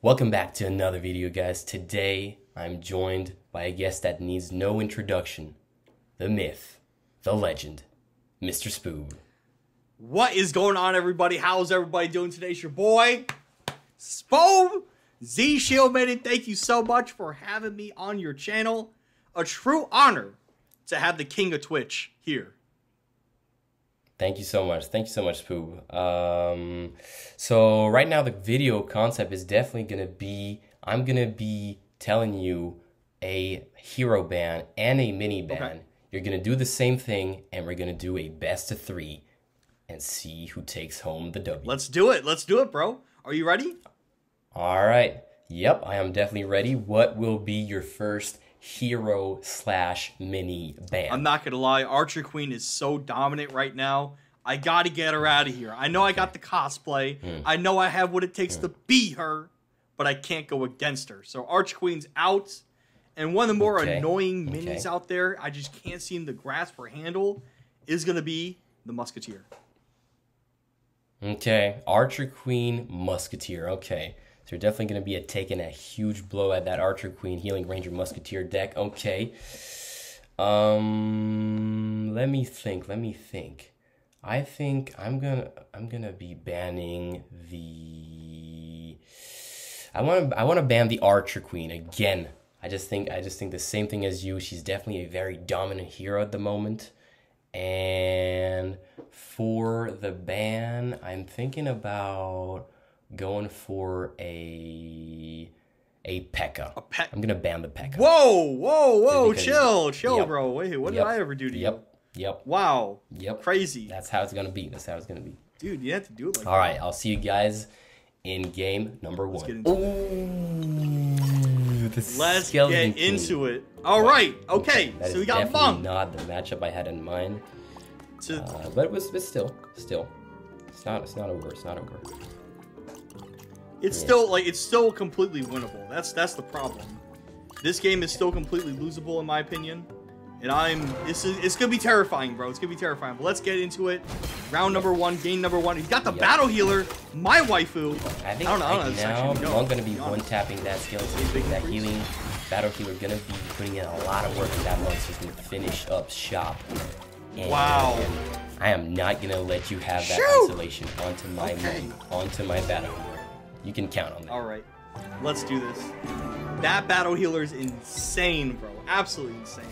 Welcome back to another video, guys. Today, I'm joined by a guest that needs no introduction. The myth, the legend, Mr. Spoob. What is going on, everybody? How's everybody doing today? It's your boy, Spoob. Z Shield Maiden, thank you so much for having me on your channel. A true honor to have the king of Twitch here. Thank you so much. Thank you so much, Spoob. Um, so right now the video concept is definitely gonna be I'm gonna be telling you a hero ban and a mini ban. Okay. You're gonna do the same thing, and we're gonna do a best of three and see who takes home the W. Let's do it. Let's do it, bro. Are you ready? All right. Yep, I am definitely ready. What will be your first hero slash mini ban? I'm not gonna lie, Archer Queen is so dominant right now. I gotta get her out of here. I know I got the cosplay. Hmm. I know I have what it takes to be her, but I can't go against her. So Archer Queen's out. And one of the more Okay, annoying okay. minis out there, I just can't seem to grasp or handle, is gonna be the Musketeer. Okay, Archer Queen, Musketeer. Okay, so you're definitely going to be a, taking a huge blow at that Archer Queen, Healing Ranger, Musketeer deck. Okay. Um, let me think. Let me think. I think I'm gonna I'm gonna be banning the. I want to I want to ban the Archer Queen again. I just think I just think the same thing as you. She's definitely a very dominant hero at the moment. And for the ban, I'm thinking about going for a a P.E.K.K.A. A pet. I'm gonna ban the P.E.K.K.A. Whoa, whoa, whoa, because- chill, chill, Yep. bro. Wait, what Yep. did I ever do to you? Yep. Yep. Wow, Yep. crazy, That's how it's gonna be. That's how it's gonna be. dude. You have to do it like All right, I'll see you guys in game number one. Ooh, the Let's get into queen. it. All right, okay. That So we got Monk. not the matchup I had in mind. To, Uh, but it was, but still, still, it's not, it's not over. It's not over. It's yeah. still like it's still completely winnable. That's that's the problem. This game is still completely losable in my opinion. And I'm this is it's gonna be terrifying, bro. It's gonna be terrifying. But let's get into it. Round number one, game number one. He's got the Yep. battle healer, my waifu. I think I don't know, I don't know right now go, I'm gonna be to be one tapping that skeleton, Big that healing battle healer. Gonna be putting in a lot of work in that he's gonna finish up shop. And Wow. I am not gonna let you have that Shoot! isolation onto my Okay. onto my battle healer. You can count on that. All right, let's do this. That battle healer is insane, bro. Absolutely insane.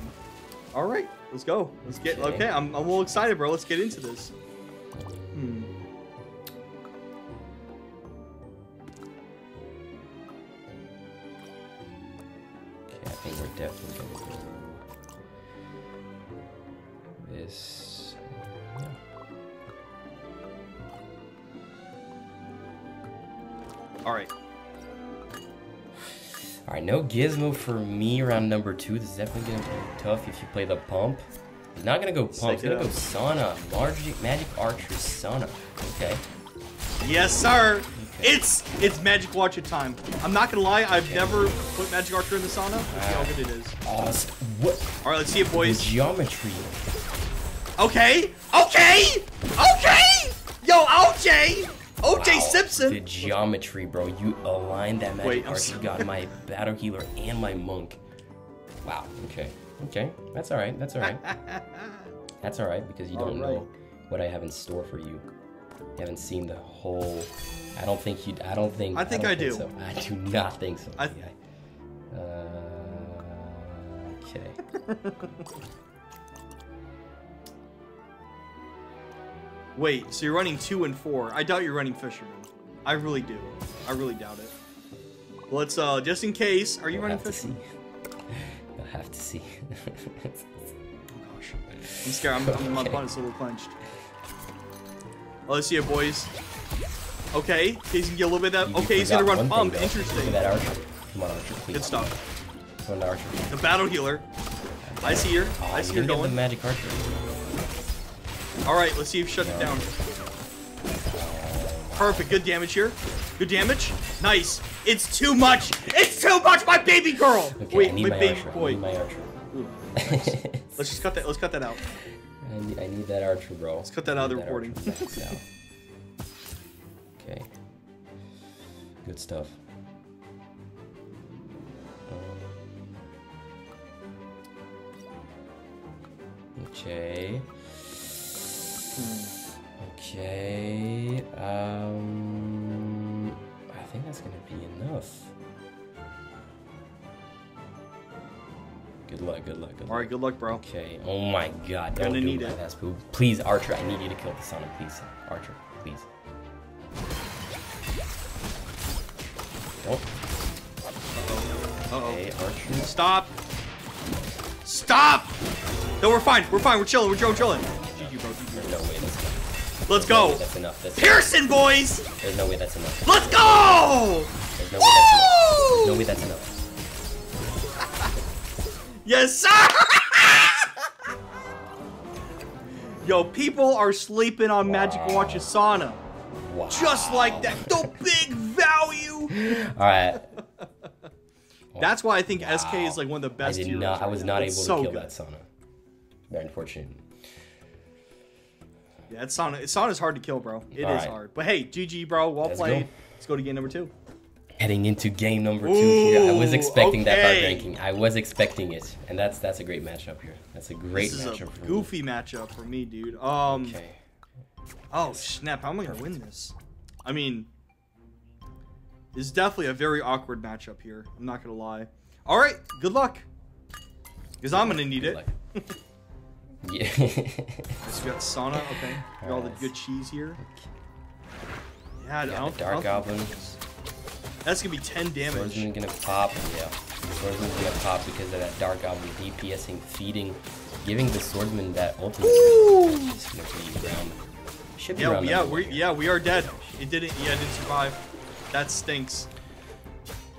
All right, let's go. Let's get Okay. okay. I'm, I'm a little excited, bro. Let's get into this. Hmm. Okay, I think we're definitely no gizmo for me around number two. This is definitely gonna be tough if you play the pump. He's not gonna go pump. He's Stick gonna go Sauna. Magic, Magic Archer Sana. Okay. Yes, sir. It's it's Magic Archer time. I'm not gonna lie. I've never put Magic Archer in the sauna. Let's see how good it is. Uh, awesome. What? All right, let's see it, The boys. geometry. Okay. Okay. Okay. Yo, OJ. OJ Wow, Simpson. The geometry, bro. You aligned that Magic Wait, sorry. You got my Battle Healer and my Monk. Wow. Okay. Okay. That's all right. That's all right. That's all right because you don't right. know what I have in store for you. You haven't seen the whole. I don't think you. I don't think. I think don't I do. so. I do not think so. I-. Uh, okay. Wait, so you're running two and four. I doubt you're running Fisherman. I really do. I really doubt it. Let's uh just in case, are you You'll running have to see. Fisherman? You'll have to see. Oh gosh. I'm scared. I'm, I'm my Okay. butt is a little clenched. Oh, let's see it, boys. Okay, he's gonna get a little bit of You that. Okay, he's gonna run pump. though. Interesting. that Archer. Come on, Archer. Please. Good stuff. Come on, Archer. The battle healer. I see her. Oh, I see her gonna the. Magic Archer. Alright, let's see if shut it down. Perfect, good damage here. Good damage. Nice. It's too much. It's too much, my baby girl. Okay, Wait, my, my, baby archer. boy. my archer. Ooh, nice. let's just cut that. Let's cut that out. I need, I need that archer, bro. Let's cut that out of the recording. okay. Good stuff. Um, okay. Okay. Um, I think that's gonna be enough. Good luck. Good luck. Good luck. All right, good luck, bro. Okay. Oh my God! Gonna Don't need my it. boo. Please, Archer. I need you to kill the Sonic, please. Archer, please. Don't. Uh-oh. Okay, Archer. Stop. Stop. No, we're fine. We're fine. We're chilling. We're chilling. Let's No go. that's enough. That's Pearson, boys. There's no way that's enough. Let's go. There's no way that's enough. No way that's enough. Yes, sir. Yo, people are sleeping on Magic Wow. Watch Asana. Wow. Just like that. The big value. All right. That's why I think Wow. SK is like one of the I best. did heroes not. I was not able so to kill good. that sauna. Very unfortunate. Yeah, it's Sana. It's Sana's hard to kill, bro. It is Alright. hard. But hey, GG, bro. Well Let's played. go. Let's go to game number two. Heading into game number two here, I was Ooh, expecting that card okay. ranking. I was expecting it, and that's that's a great matchup here. That's a great This is a matchup for goofy matchup for me, dude. Um. Okay. Oh snap! How am I gonna win this? I mean, is definitely a very awkward matchup here. I'm not gonna lie. All right, good luck. Because I'm gonna need Good it. Yeah. So we got sauna. Okay, got all the good cheese here. Yeah, I don't. I Dark don't Goblin. That's gonna be 10 damage. Swordsman gonna pop. Yeah. Swordsman's gonna pop because of that Dart Goblin DPSing, feeding, giving the Swordsman that ultimate. Ooh. It's gonna be ground. Should be Yeah, round yeah, we yeah we are dead. It didn't. Yeah, it didn't survive. That stinks.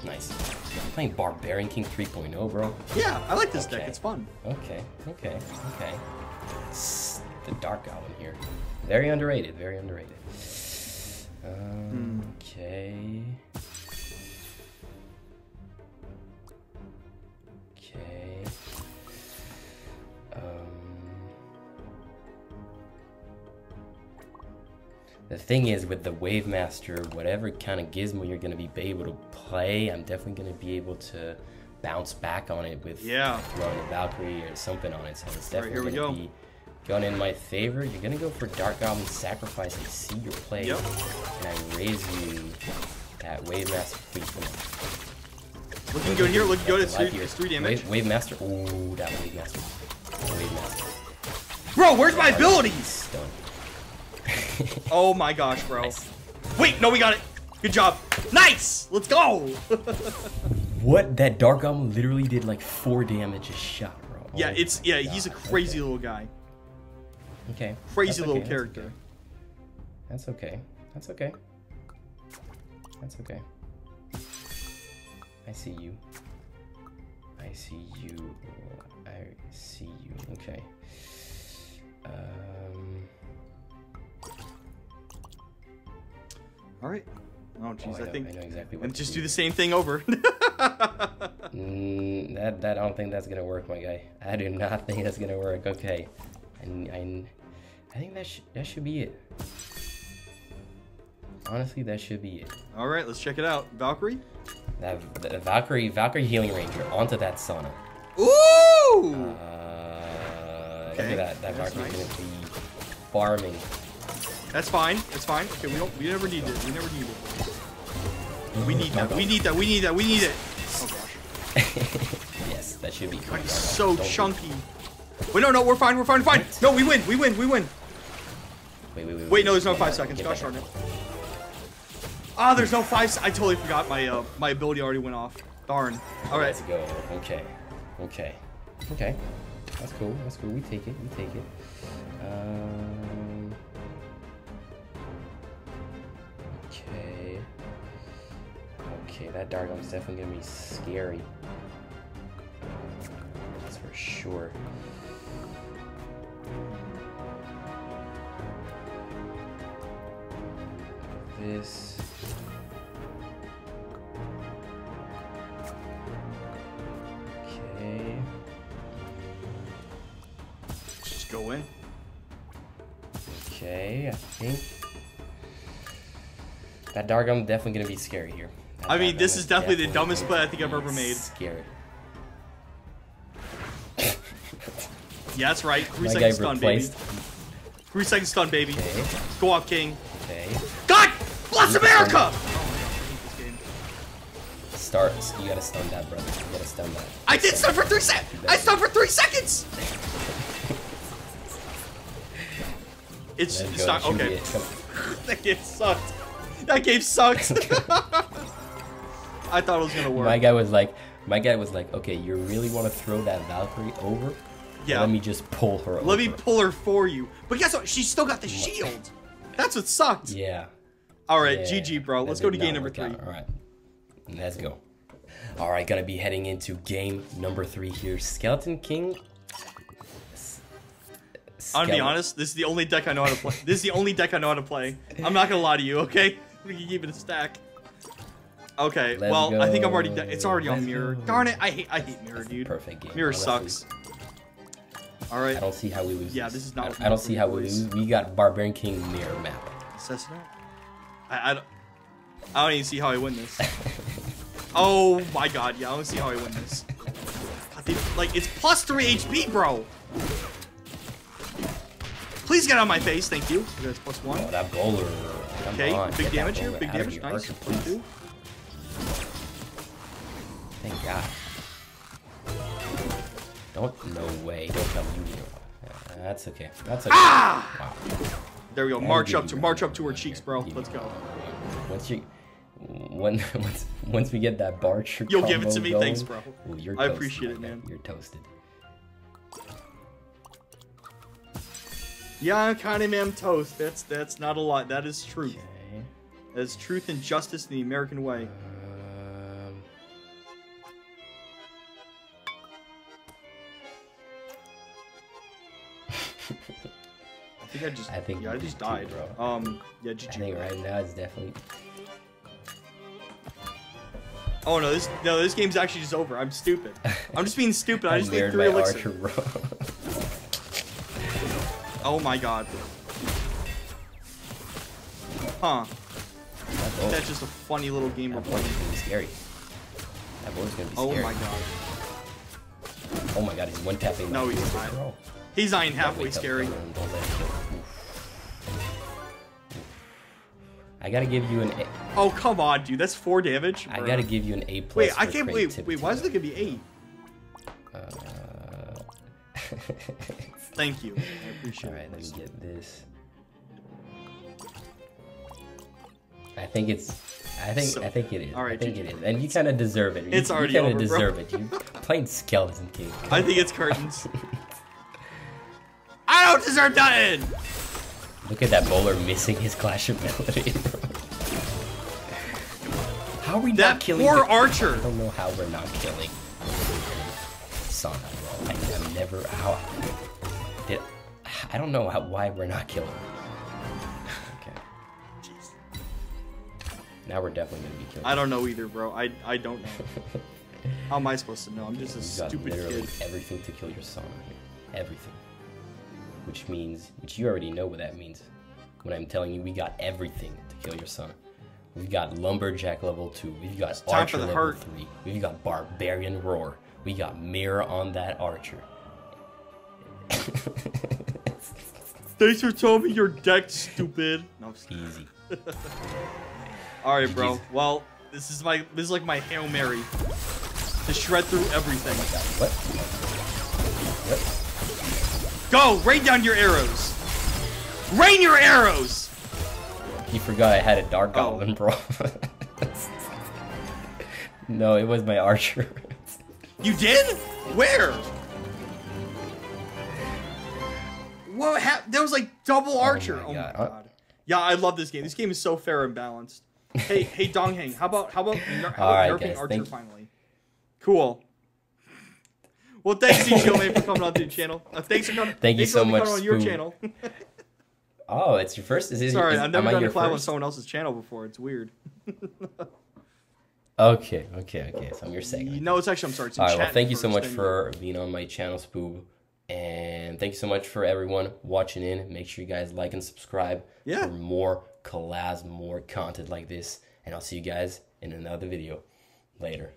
Nice. I'm playing Barbarian King 3.0, bro. Yeah, I like this deck. It's fun. Okay, okay, okay. The Dart Goblin here. Very underrated, very underrated. Um, Okay. Okay. Um. The thing is, with the Wave Master, whatever kind of gizmo you're going to be able to play, I'm definitely going to be able to bounce back on it with Yeah. throwing a Valkyrie or something on it. So it's definitely we going to go. be going in my favor. You're going to go for Dart Goblin Sacrifice and see your play. Yep. And I raise you that Wave Master. Please come on. Looking good here. Looking good. It's three, here. it's three damage. Wave, Wave Master. Ooh, that Wave Master. Wave Master. Bro, where's my abilities? Done. Oh my gosh, bro. Nice. Wait, no, we got it. Good job. Nice. Let's go. What? That Dart Goblin literally did like four damage a shot, bro. yeah, Oh it's yeah. my He's a God. crazy little guy. Okay. Crazy little character. That's okay. That's okay. That's okay. I see you. I see you. I see you. Okay. Um. All right. Oh oh, jeez, I, I think. I know exactly what And just do the same thing over. Mm, that that I don't think that's gonna work, my guy. I do not think that's gonna work. Okay, and I, I think that should that should be it. Honestly, that should be it. All right, let's check it out. Valkyrie. That the Valkyrie Valkyrie Healing Ranger onto that sauna. Ooh. Uh, Okay, Look at that. That that's Valkyrie's nice. gonna be farming. That's fine. That's fine. Okay, we don't. We never need it. We never need it. We need that. We need that. We need that. We need it. Oh gosh. yes, that should be. Don't- so don't- chunky. Wait, no, no, we're fine. We're fine. Fine. What? No, we win. We win. We win. Wait, wait, wait. Wait, no, there's no five seconds. Gosh darn it. Ah, there's no five. I totally forgot my uh my ability already went off. Darn. All right. Let's go. Okay. Okay. Okay. That's cool. That's cool. We take it. We take it. Um. Okay. Okay, that Dargon's definitely gonna be scary. That's for sure. This. Okay. Just go in. Okay, I think that Dargum definitely gonna be scary here. That I mean, Dargum this is definitely the dumbest play I think I've ever made. Scary. Yeah, that's right. Three My seconds stun, baby. Three seconds stun, baby. Okay. Go off, King. Okay. Bless America! seconds. I hate this game. Start. You gotta stun that, brother. You gotta stun that. I did stun for three seconds. I stunned for three seconds. It's, it's not okay. it. That game sucked. That game sucked. I thought it was gonna work. My guy was like, my guy was like, okay, you really want to throw that Valkyrie over? Yeah. Let me just pull her over. Let me pull her for you. But guess what? She still got the shield. That's what sucked. Yeah. All right, yeah. GG, bro. Let's go to game number three. out. All right. Let's go. All right, gonna be heading into game number three here. Skeleton King. I'm gonna be honest. This is the only deck I know how to play. This is the only deck I know how to play. I'm not gonna lie to you. Okay, we can keep it a stack. Okay. Let's well, I think I'm already. go. It's already on Let's mirror. go. Darn it! I hate. I hate mirror, dude. Perfect game. Mirror honestly. sucks. All right. I don't see how we lose. Yeah, this is not I, I don't see how we lose. We got Barbarian King mirror map. Out. I, I, don't, I don't even see how I win this. oh my god, yeah, I don't see how I win this. God, they- like, it's plus 3 HP, bro! Please get out of my face, thank you. Okay, it's plus 1. Oh, that bowler. Come Okay, on, big damage here, big damage, nice. archer, please. Thank God. Don't. No way. Don't tell me you. Uh, that's okay. That's okay. Ah! Wow. There we go, march up to, march up to her cheeks, bro. Let's go. Once you, when once once we get that Barcher You'll give it to me, going, thanks, bro. ooh, I appreciate it, man. You're toasted. Yeah, I kind of am toast. That's that's not a lot. That is truth. Okay. That is truth and justice in the American way. I think I just. I think Yeah, I just did too, died. bro. Um. Yeah, I GG. think right now it's definitely. Oh no, this no, this game's actually just over. I'm stupid. I'm just being stupid. I just need three my elixir. Oh my god. Huh. that That's just a funny little game we're playing. gonna be scary. That boy's gonna be Oh scary. my god. Oh my god, he's one tapping. No, he's not. He's not even halfway scary. I gotta give you an. A- Oh come on, dude. That's four damage. I gotta give you an A plus. Wait, I can't wait. creativity, Wait, why is it gonna be eight? Uh, Thank you. I appreciate All right, it. let me get this. I think it's. I think. So- I think it is. all right, I think it is, and you kind of deserve it. You- It's you, already kinda over, bro. deserve it. You playing Skeleton King. I think it's curtains. I don't deserve nothing. Look at that bowler missing his Clash ability. How are we not That killing? poor the- archer. I don't know how we're not killing. Sana, bro. I, I'm never how. Did I don't know how why we're not killing. Okay. Jeez. Now we're definitely gonna be killing. I don't know either, bro. I I don't know. How am I supposed to know? I'm just a You got stupid literally kid. everything to kill your Sana here. Everything. Which means, which you already know what that means. When I'm telling you we got everything to kill your son. We've got Lumberjack level 2. We've got time Archer level hurt. 3. We've got Barbarian Roar. We got Mirror on that Archer. Thanks for telling me your deck, stupid. No, I'm. Easy. All right, bro. Well, this is my this is like my hail mary to shred through everything. God, what? What? Go, rain down your arrows. Rain your arrows. You forgot I had a Dark Oh. Bro. no, it was my Archer. You did? Where? What happened? There was like double archer. my Oh my God. Oh god. Yeah, I love this game. This game is so fair and balanced. Hey, hey, Dongheng, how about how about, how about right, guys, Archer finally? Cool. Well, thanks, Ichigo man, for coming on to the channel. Uh, thanks for coming. Thank you so much, on your Spoob. channel. oh, it's your first? Is it, Sorry, is, I've never done a collab on someone else's channel before. It's weird. Okay, okay, okay. So I'm your second. You know, it's actually I'm sorry. It's All right. Well, thank you so much then for being on my channel, Spoob, and thank you so much for everyone watching in. Make sure you guys like and subscribe Yeah. for more collabs, more content like this, and I'll see you guys in another video later.